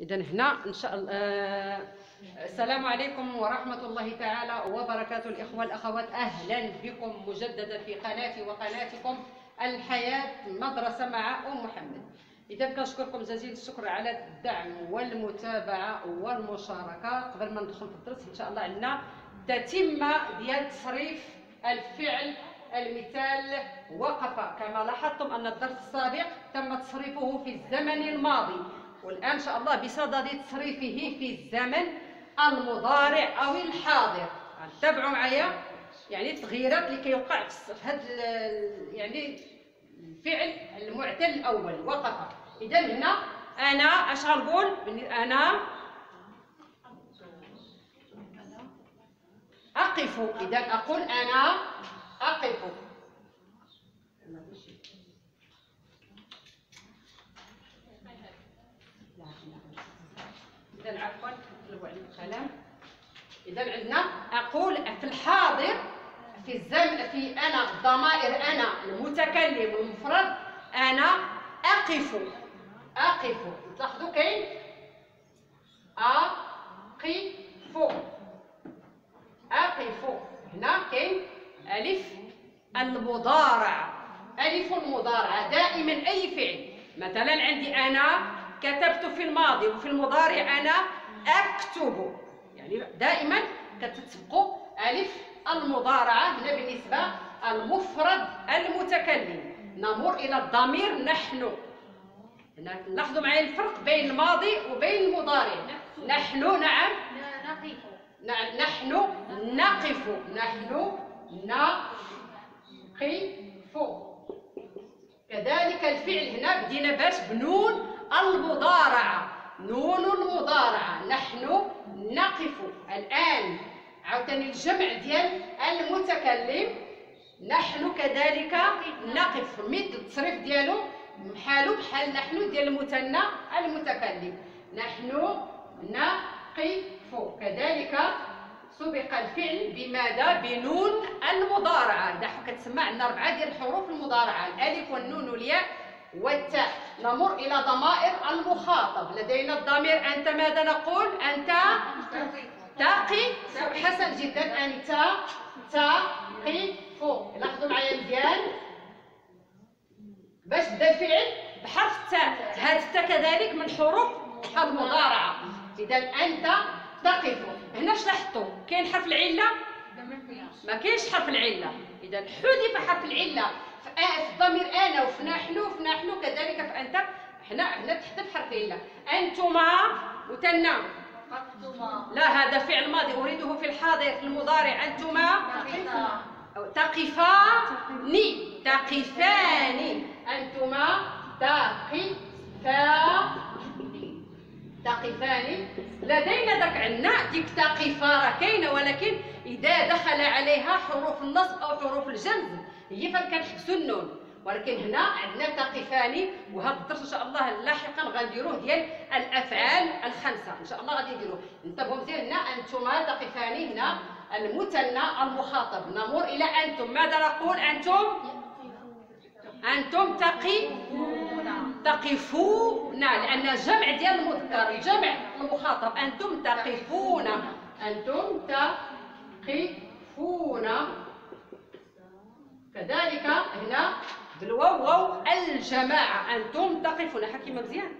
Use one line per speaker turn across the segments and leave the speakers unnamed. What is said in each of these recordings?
اذا هنا إن شاء الله آه، السلام عليكم ورحمة الله تعالى وبركاته. الإخوة الاخوات أهلا بكم مجددا في قناتي وقناتكم الحياة مدرسة مع أم محمد. اذا كنشكركم جزيل الشكر على الدعم والمتابعة والمشاركة. قبل ما ندخل في الدرس إن شاء الله عندنا تتمه ديال تصريف الفعل المثال وقف كما لاحظتم أن الدرس السابق تم تصريفه في الزمن الماضي. والان أن شاء الله بصدد تصريفه في الزمن المضارع أو الحاضر. تابعوا معايا؟ يعني التغييرات اللي كيوقع في هذا يعني الفعل المعتل الأول وقف إذا هنا أنا أش غنقول؟ أنا أقف. إذا أقول أنا أقف اذا عفوا نلوع القلم إذا عندنا أقول في الحاضر في الزمن في أنا الضمائر أنا المتكلم المفرد أنا أقف. أقف. تلاحظوا كاين؟ أقف. أقف. هنا كاين ألف. المضارع. ألف المضارعه دائما أي فعل. مثلا عندي أنا كتبت في الماضي وفي المضارع أنا أكتب. يعني دائما كتتبقوا ألف المضارعة هنا بالنسبة المفرد المتكلم. نمر إلى الضمير نحن. نلاحظوا معايا الفرق بين الماضي وبين المضارع. نحن نعم.
نقف
نحن نقف. نحن نقف. كذلك الفعل هنا بدينا باش بنون المضارعة. نون المضارعة. نحن نقف الآن. عاوتاني الجمع ديال المتكلم. نحن كذلك نقف. مثل التصريف ديالو بحالو بحال نحن ديال المثنى المتكلم. نحن نقف. كذلك سبق الفعل بماذا؟ بنون المضارعة. اذا كتسمى عندنا أربعة ديال الحروف المضارعة. الألف والنون والياء والتاء. نمر إلى ضمائر المخاطب. لدينا الضمير أنت ماذا نقول؟ أنت تقي حسن جدا. أنت تقف لاحظوا معايا مزيان باش بدا الفعل بحرف التاء. هذا التاء كذلك من حروف المضارعة. اذا أنت تقف هنا اش لاحظتوا؟ كاين حرف العلة؟ ما كاينش حرف العلة. اذا حذف حرف العلة. في الضمير أنا وفي نحن وفي نحن كذلك في انت هنا هنا تحذف حرف العله أنتما وتنا. لا هذا فعل ماضي أريده في الحاضر في المضارع. أنتما؟ تقفاني. تقفان أنتما؟ تقفان تقفان. لدينا داك عندنا ديك تقفا راه كاينة ولكن إذا دخل عليها حروف النصب أو حروف الجمز هي فين كنحبسوا النون. ولكن هنا عندنا تقفان وهذا الدرس إن شاء الله لاحقا غنديروه ديال الأفعال الخمسة. إن شاء الله غادي نديروه. انتبهوا مزيان هنا أنتما تقفان هنا المثنى المخاطب. نمر إلى أنتم. ماذا نقول؟ أنتم؟ أنتم تقفون تقفون لأن جمع ديال المذكر جمع المخاطب أنتم تقفون أنتم تقفون كذلك هنا بالواو واو الجماعة. أنتم تقفون حكيمة مزيان؟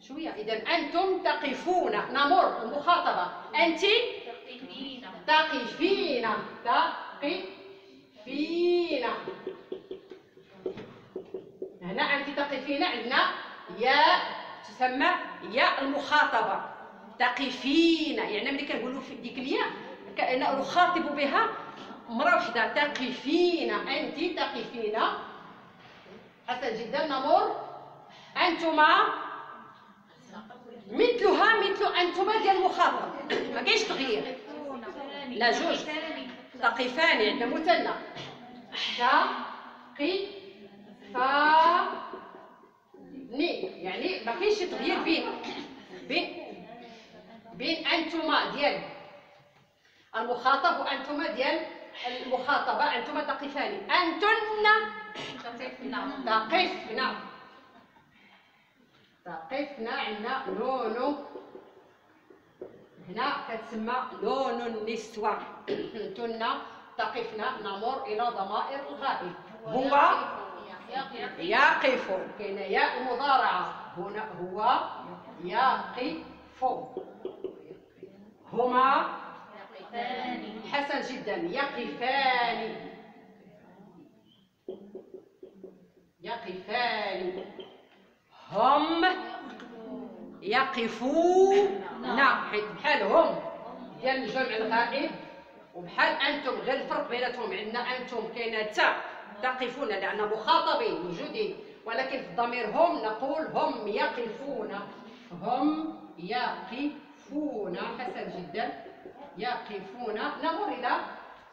شوية. اذا أنتم تقفون نمر المخاطبة. انت؟ تقفين تقفين هنا انت تقفين عندنا يا تسمى؟ يا المخاطبة. تقفين يعني ملي كنقولوا في ديك الياء أنا اخاطب بها مرة واحدة تقفين أنت تقفين حسن جدا نمر. أنتما؟ مثلها مثل أنتما ديال المخاطب ما كاينش تغيير. لا جوج. تقفان عندنا مثنى تقفاني يعني ما كاينش تغيير بين بين بين أنتما ديال المخاطب وأنتما ديال المخاطبة. أنتما تقفان أنتن تقفن تقفنا. عندنا نون هنا كتسمى نون النسوة. أنتن تقفنا نمر إلى ضمائر الغائب. هو يقف. كاين ياء مضارعة هنا هو يقف. هما حسن جدا. يقفان. يقفان. هم يقفون حيت بحال هم. ديال الجمع الغائب. وبحال أنتم غير الفرق بيناتهم عندنا أنتم كاينة تا. تقفون لأن مخاطبين موجودين. ولكن في الضمير هم نقول هم يقفون. هم يقفون. حسن جدا. يقفون. نمر إلى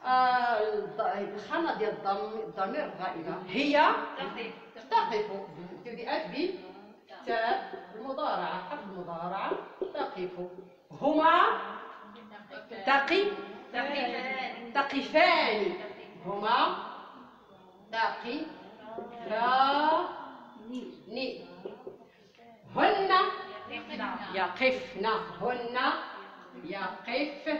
آه، الخانه ديال الضمير الغائبه هي تقف تبدأت ب تاء المضارعة. حرف المضارعة تقف هما تقي تقفان هما تقي ني. هن؟ يقفن هن؟ يقفن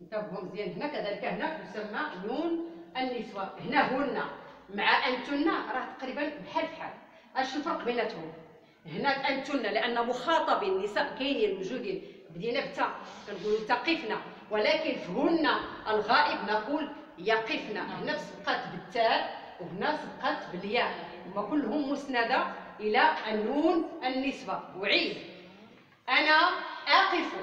انتبهوا مزيان هنا كذلك هنا تسمى نون النسوة. هنا هن. مع أنتن راه تقريبا بحال بحال. اش الفرق بيناتهم؟ هناك أنتن لأن مخاطب النساء كاينين موجودين بدينا بتا كنقولوا تقفنا. ولكن هن الغائب نقول يقفنا. هنا سبقت بالتاء وهنا سبقت بالياء. هما كلهم مسندة إلى النون النسبة. أعيد أنا أقف.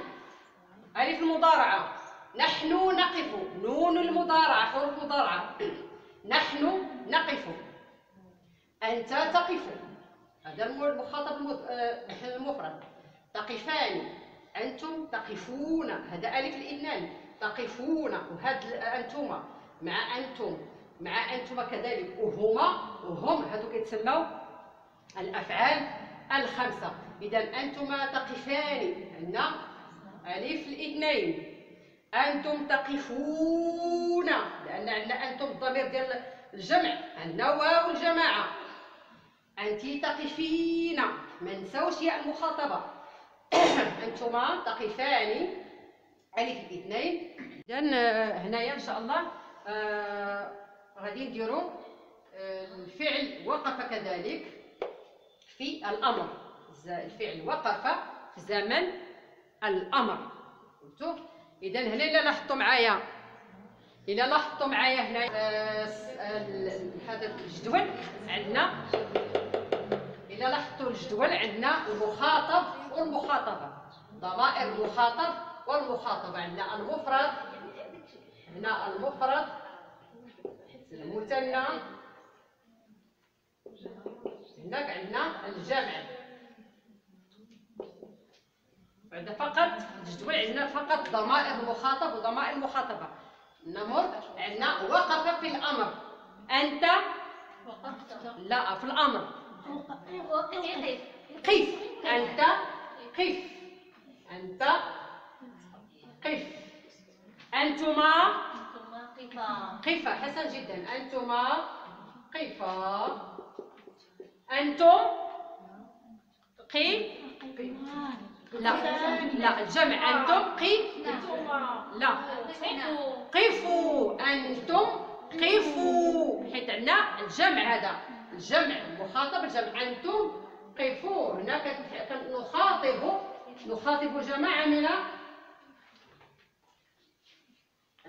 ألف المضارعة نحن نقف. نون المضارعة. حروف مضارعة. نحن نقف. أنت تقف. هذا المخاطب آه، المفرد تقفان. أنتم تقفون. هذا ألف الإنان تقفون. وهذا أنتم مع أنتم مع أنتم كذلك. وهما وهم هذو كيتسموا الأفعال الخمسة. إذا أنتما تقفان. عندنا ألف الاثنين. أنتم تقفون. لأن عندنا أنتم الضمير ديال الجمع. عندنا واو الجماعة. أنت تقفين. ما نساوش ياء المخاطبة. أنتما تقفان. ألف الاثنين. إذا هنايا إن شاء الله آه غادي نديرو آه الفعل وقف كذلك في الأمر. الفعل وقف في زمن الأمر. إذا هنا إلا لاحظتوا معايا. إلا لاحظتوا معايا هنا آه، هذا الجدول عندنا. إلا لاحظتوا الجدول عندنا المخاطب والمخاطبة. ضمائر المخاطب والمخاطبة. عندنا المفرد هنا المفرد المثنى. هناك عندنا الجمع عندنا فقط الجدول عندنا فقط ضمائر المخاطب وضمائر المخاطبة نمر عندنا وقف في الأمر. أنت لا في الأمر. قف أنت قف أنت قف أنتما قفا حسن جدا. أنتما قفا أنتم قي لا لا الجمع أنتم قي لا. قفوا أنتم قفوا حيت عندنا الجمع هذا. الجمع المخاطب الجمع. أنتم قفوا هنا كنخاطب. نخاطب جماعة من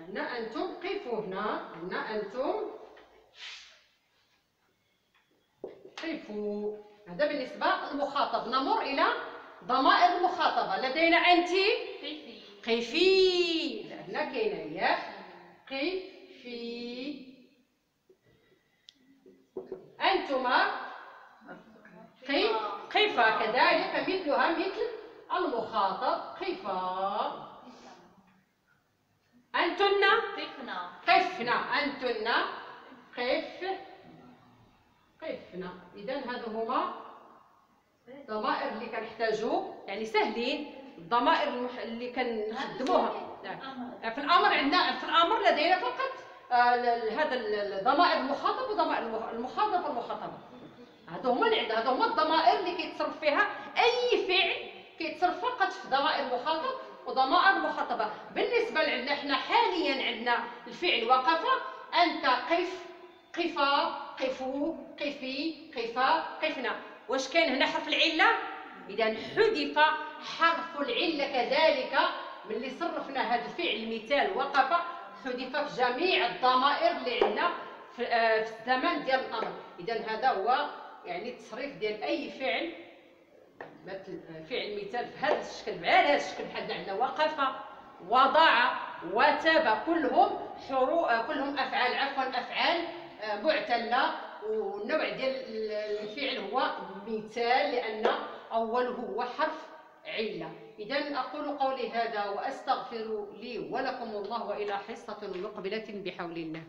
هنا أنتم قفوا هنا. هنا أنتم. قفوا. هذا بالنسبة للمخاطب نمر إلى ضمائر المخاطبة لدينا أنت؟ قفي. هنا كاينة هي قفي. أنتما؟ قي قفا. كذلك مثلها مثل المخاطب. قفا أنتن قفنا أنتن قف قفنا. إذا هذو هما الضمائر اللي كنحتاجو يعني سهلين الضمائر اللي كنخدموها. في الأمر عندنا في الأمر لدينا فقط آه، هذا الضمائر المخاطب وضمائر المخاطب والمخاطبة. هادو هما هادو هما الضمائر اللي كيتصرف فيها أي فعل كيتصرف فقط في ضمائر مخاطب وضمائر مخاطبه بالنسبة لنا حنا حاليا عندنا الفعل وقف أنت قف قفا قفوا قفي قفا قفنا. واش كاين هنا حرف العلة؟ اذا حذف حرف العلة كذلك. ملي صرفنا هذا الفعل المثال وقف حذف في جميع الضمائر اللي عندنا في, آه، الزمن ديال الأمر. اذا هذا هو يعني التصريف ديال أي فعل فعل مثال في هذا الشكل بهذا هذا الشكل بحال عندنا وقف وضع وتاب كلهم حروف كلهم أفعال عفوا أفعال آه، معتلة. والنوع ديال الفعل هو مثال لأن أوله هو حرف علة. اذا أقول قولي هذا وأستغفر لي ولكم الله والى حصة مقبلة بحول الله.